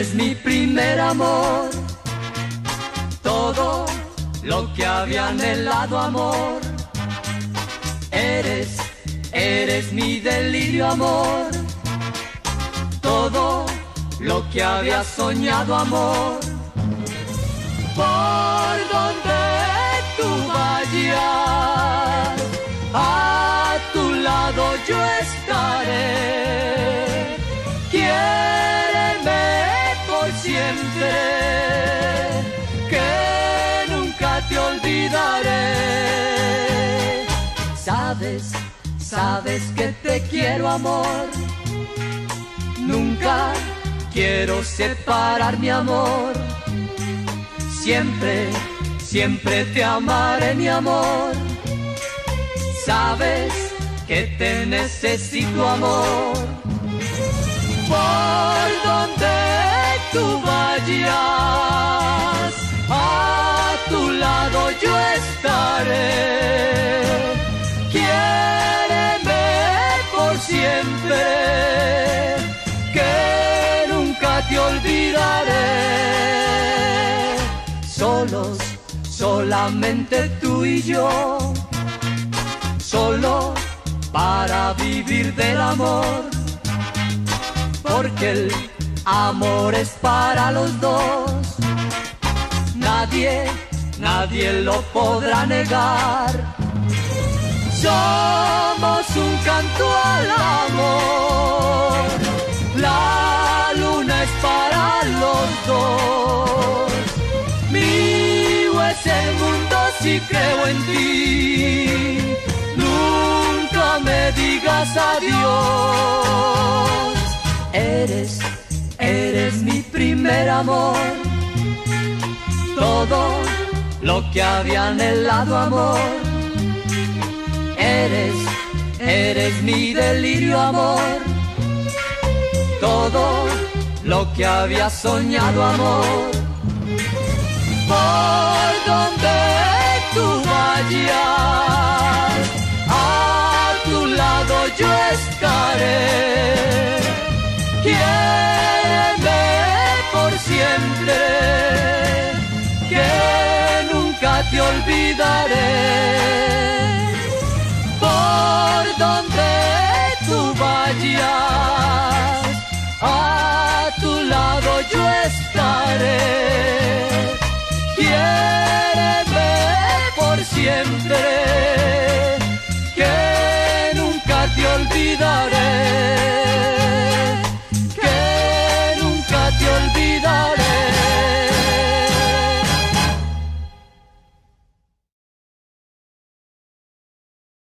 eres mi primer amor. Todo lo que había anhelado amor. Eres, eres mi delirio amor. Todo lo que había soñado amor. Por donde tú vayas, a tu lado yo estaré. Que nunca te olvidaré. Sabes, sabes que te quiero amor. Nunca quiero separar mi amor. Siempre, siempre te amaré mi amor. Sabes que te necesito amor. Por tú vayas, a tu lado yo estaré. Quiéreme por siempre, que nunca te olvidaré. Solos, solamente tú y yo, solo para vivir del amor, porque el amor es para los dos. Nadie, nadie lo podrá negar. Somos un canto al amor. La luna es para los dos. Mío es el mundo si creo en ti. Nunca me digas adiós. Amor. Todo lo que había anhelado amor. Eres, eres mi delirio amor. Todo lo que había soñado amor. Por donde tú vayas, a tu lado yo estaré. Siempre, que nunca te olvidaré. Por donde tú vayas, a tu lado yo estaré. Quiéreme por siempre, que nunca te olvidaré.